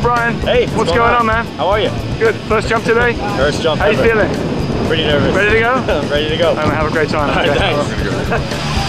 Brian. Hey, what's, going, on? man? How are you? Good. First jump today. First jump How you feeling? Pretty nervous. Ready to go? Ready to go. I'm gonna have a great time. All right, Okay. thanks.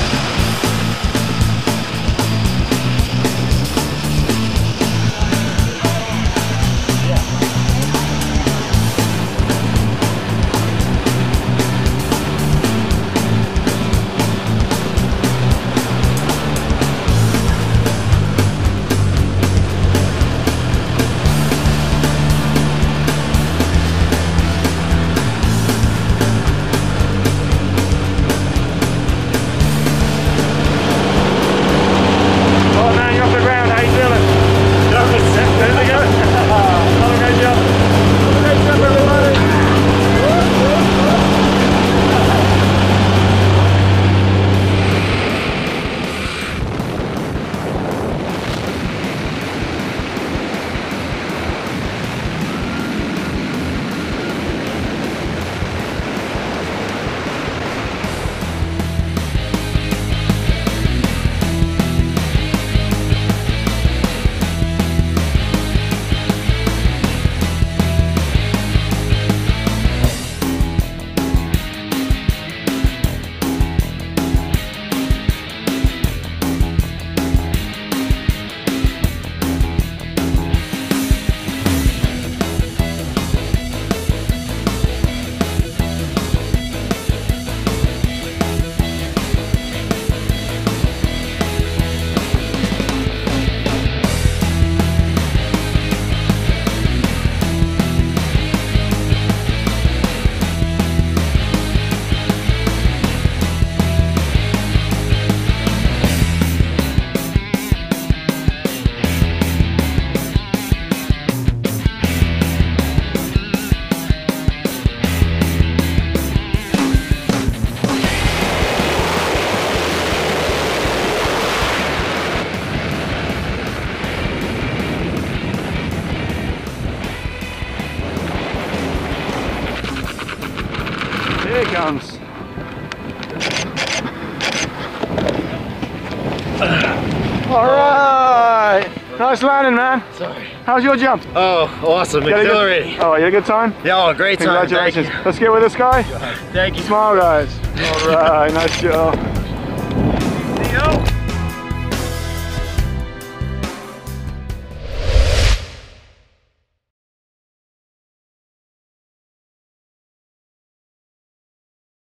Here it comes. All right. Nice landing, man. Sorry. How's your jump? Oh, awesome. You a good- Exhilarating. Oh, you had a good time? Yeah, oh, great time. Congratulations. Let's get with this guy. Thank you. Smile, guys. All right, nice job. See you.